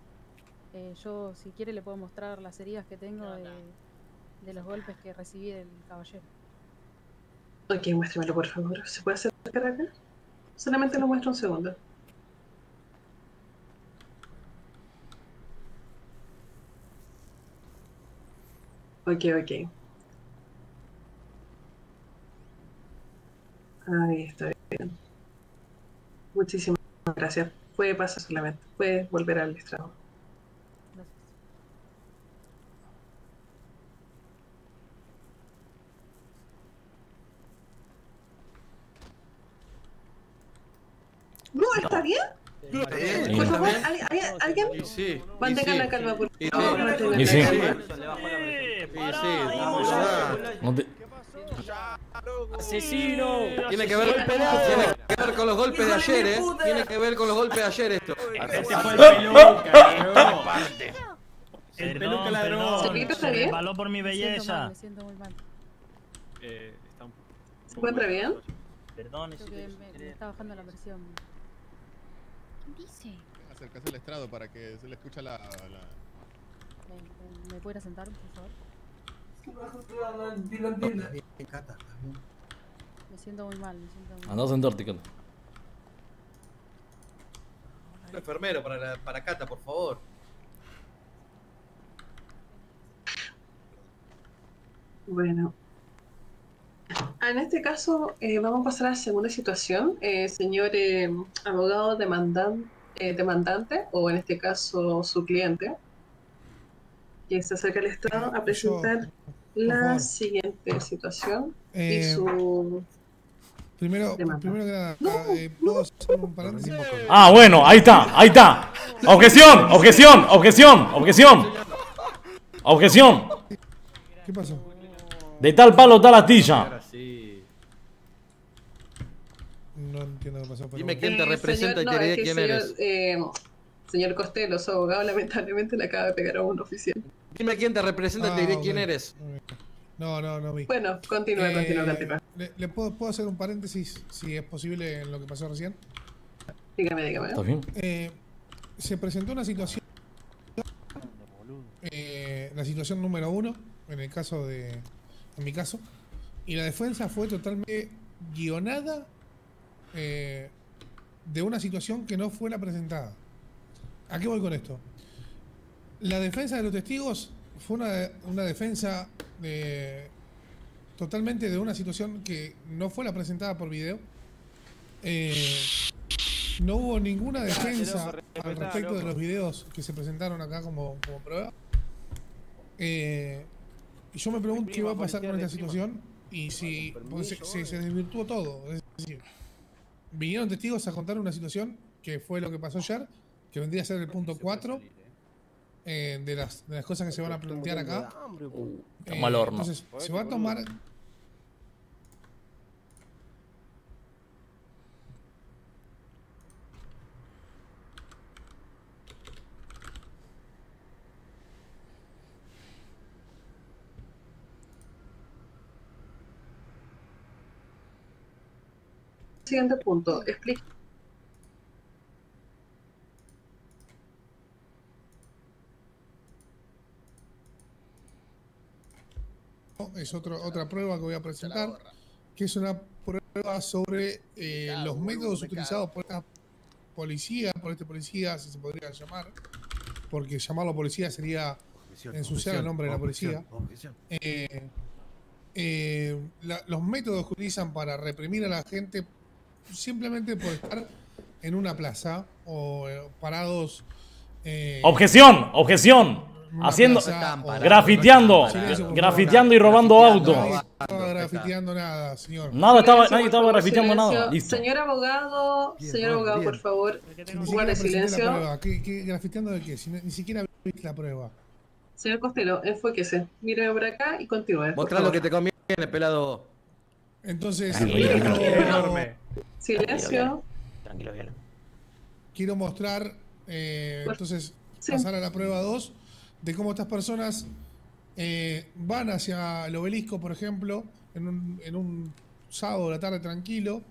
Eh, yo, si quiere, le puedo mostrar las heridas que tengo de, de los golpes que recibí del caballero. Ok, muéstremelo, por favor. ¿Se puede acercar acá? Solamente lo muestro un segundo. Ok, ok. Ahí está bien. Muchísimas gracias. Puede pasar solamente. Puede volver al estrado. No, ¿está bien? Sí, Por está favor, bien. ¿alguien- alguien- sí. Mantengan y la sí. calma, por favor. Sí. te- ¡Asesino! Tiene que ver, tiene que ver con los golpes de ayer, ¿eh? Tiene que ver con los golpes de ayer esto. Este fue el peluca, parte. El peluca ladrón. ¿Felipe está bien? Resbaló por mi Me siento mal, belleza. me siento muy mal. Eh, está un ¿Se encuentra bien? Perdón, me, me está bajando la presión. ¿Qué dice? Acercarse al estrado para que se le escucha la... ven, ¿Me puedo ir a sentar, por favor? Me siento muy mal, me siento muy mal. Andá a Cata. Un enfermero para, la- para Cata, por favor. Bueno. Ah, En este caso, eh, vamos a pasar a la segunda situación. Eh, señor eh, abogado demandan- eh, demandante, o en este caso su cliente, que se acerca al Estado a presentar la siguiente situación y Eh, su... Primero, Demanda. primero que nada, eh, ¿puedo hacer un paréntesis? Ah, bueno, ahí está, ahí está. Objeción, objeción, objeción, objeción. Objeción. ¿Qué pasó? De tal palo, tal astilla. Ahora sí. No entiendo qué pasó. Pero Dime quién te Eh, representa señor- y no, te diré es que quién señor, eres. eh, señor Costello, su abogado, <laughs> lamentablemente le acaba de pegar a un oficial. Dime quién te representa y te diré Ah, quién eres. No, no, no vi. Bueno, continúa, Eh, continúa, continúa. ¿Le, le puedo, puedo hacer un paréntesis, si es posible, en lo que pasó recién? Dígame, dígame. ¿Está bien? Eh, se presentó una situación. eh, la situación número uno, en el caso de. En mi caso. Y la defensa fue totalmente guionada eh, de una situación que no fue la presentada. ¿A qué voy con esto? La defensa de los testigos fue una, una defensa de, totalmente de una situación que no fue la presentada por video. Eh, no hubo ninguna defensa al respecto de los videos que se presentaron acá como, como prueba. Eh, y yo me pregunto qué va a pasar con esta situación y si se, se- se desvirtuó todo. Es decir, vinieron testigos a contar una situación que fue lo que pasó ayer, que vendría a ser el punto 4 eh, de, las, de las cosas que se van a plantear acá. Está mal horno. Entonces, se va a tomar Siguiente punto. Explica. Es otro, otra prueba que voy a presentar, que es una prueba sobre eh, los métodos utilizados por esta policía, por este policía, si se podría llamar, porque llamarlo policía sería ensuciar el nombre de la policía. Eh, eh, la- los métodos que utilizan para reprimir a la gente simplemente por estar en una plaza o eh, parados. eh, Objeción, objeción. Haciendo, grafiteando, grafiteando y robando autos. Nadie estaba grafiteando nada, señor. Nada estaba, nadie estaba grafiteando silencio. nada. Listo. Señor abogado, señor abogado, por favor, guarde silencio. prueba. ¿Qué, qué, grafiteando de qué? Si no- ni siquiera viste la prueba. Señor Costello, enfóquese. Míreme por acá y continúe. Mostrá lo que te conviene, pelado. Entonces, tranquilo. Silencio. Tranquilo, Viala. quiero mostrar, eh, entonces, pasar a la prueba 2 de cómo estas personas eh, van hacia el obelisco, por ejemplo, en un, en un sábado de la tarde tranquilo,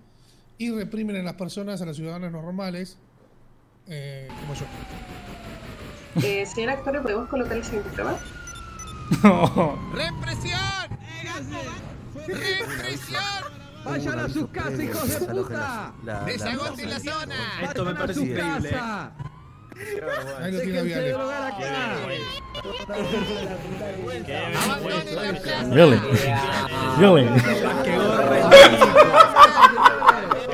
y reprimen a las personas, a los ciudadanos normales, eh, como yo. Eh, señor actor, ¿podemos colocar el siguiente prueba? ¡Represión! ¡Represión! ¡Vayan a sus casas, hijos de puta! ¡Desagoten la zona! Esto me ¡Vayan a parece increíble. Ahí. Really? Really?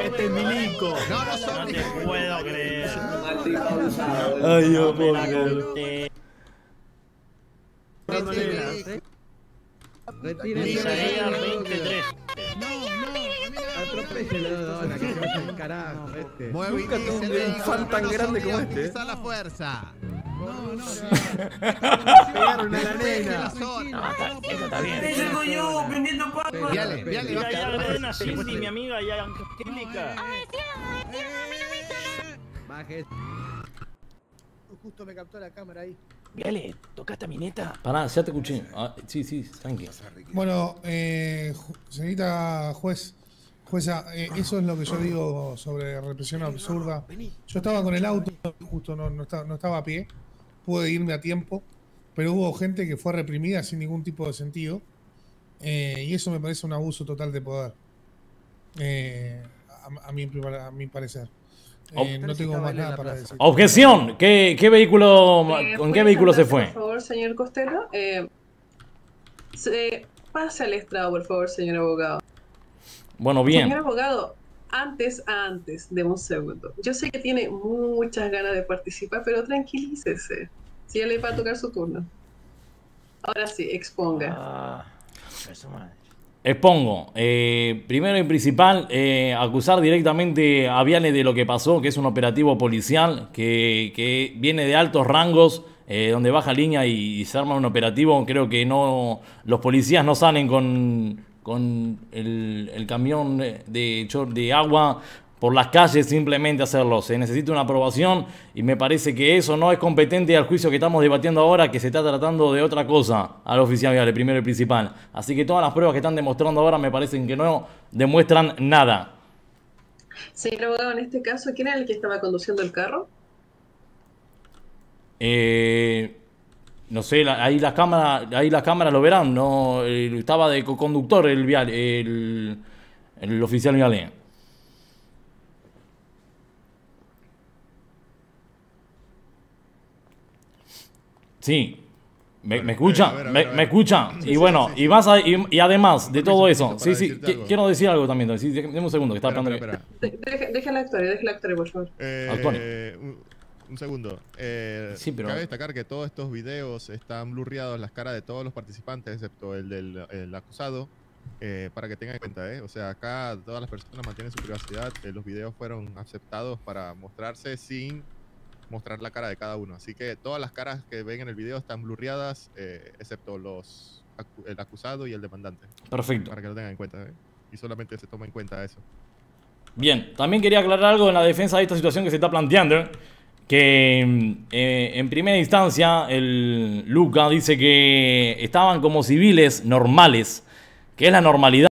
Este es milico. No, no son puedo creer. Ay, Dios mío dije, no, no, la que se carajo, este. Un fan tan grande como este. La fuerza. No, no, Pegaron a la nena. Yo cuatro. Mira, ya la nena Cindy, mi amiga, ya Baje. Eh. Justo me captó la cámara ahí. Viale, tocaste a mi neta. Pará, ya te escuché. Ah, sí, sí, tranqui. Bueno, eh, señorita juez jueza, eh, eso es lo que yo digo sobre represión absurda. Yo estaba con el auto, justo no, no, estaba, no estaba a pie, pude irme a tiempo, pero hubo gente que fue reprimida sin ningún tipo de sentido, eh, y eso me parece un abuso total de poder, eh, a, a mi, a mi parecer. Eh, no tengo más nada para decir. Objeción. ¿Qué, qué vehículo, Eh, con qué ¿puede vehículo se fue? Por favor, señor Costello. Eh, se- pase al estrado, por favor, señor abogado. Bueno, bien. Señor abogado, antes, antes de un segundo. Yo sé que tiene muchas ganas de participar, pero tranquilícese. Si ya le va a tocar su turno. Ahora sí, exponga. Ah, eso madre. Expongo. Eh, primero y principal, eh, acusar directamente a Viale de lo que pasó, que es un operativo policial que, que viene de altos rangos, eh, donde baja línea y, y se arma un operativo. Creo que no los policías no salen con, con el, el camión de, de agua por las calles simplemente hacerlo. Se necesita una aprobación y me parece que eso no es competente al juicio que estamos debatiendo ahora, que se está tratando de otra cosa al oficial Viale, primero y principal. Así que todas las pruebas que están demostrando ahora me parecen que no demuestran nada. Señor abogado, en este caso, ¿quién era el que estaba conduciendo el carro? Eh, no sé, la- ahí las cámaras, ahí las cámaras lo verán. No, estaba de conductor el Viale, el, el oficial Viale. Sí. ¿Me, me escucha? a ver, a ¿Me, me escucha? Sí, y sí, bueno, sí, y más a- y, y además de todo eso, sí, sí, algo. quiero decir algo también. Sí, déjame un segundo, que estaba Espera, hablando. espera, espera. De- deje- Déjala actuar, déjala actuar, por favor. Eh, un, un segundo. Eh, Sí, pero- Cabe destacar que todos estos videos están blurreados las caras de todos los participantes, excepto el del el acusado, eh, para que tengan en cuenta. ¿eh? O sea, acá todas las personas mantienen su privacidad. eh, los videos fueron aceptados para mostrarse sin mostrar la cara de cada uno. Así que todas las caras que ven en el video están blurreadas, eh, excepto los acu- el acusado y el demandante. Perfecto. Para que lo tengan en cuenta. ¿eh? Y solamente se toma en cuenta eso. Bien, también quería aclarar algo en la defensa de esta situación que se está planteando. Que mm, eh, en primera instancia el Luca dice que estaban como civiles normales, que es la normalidad.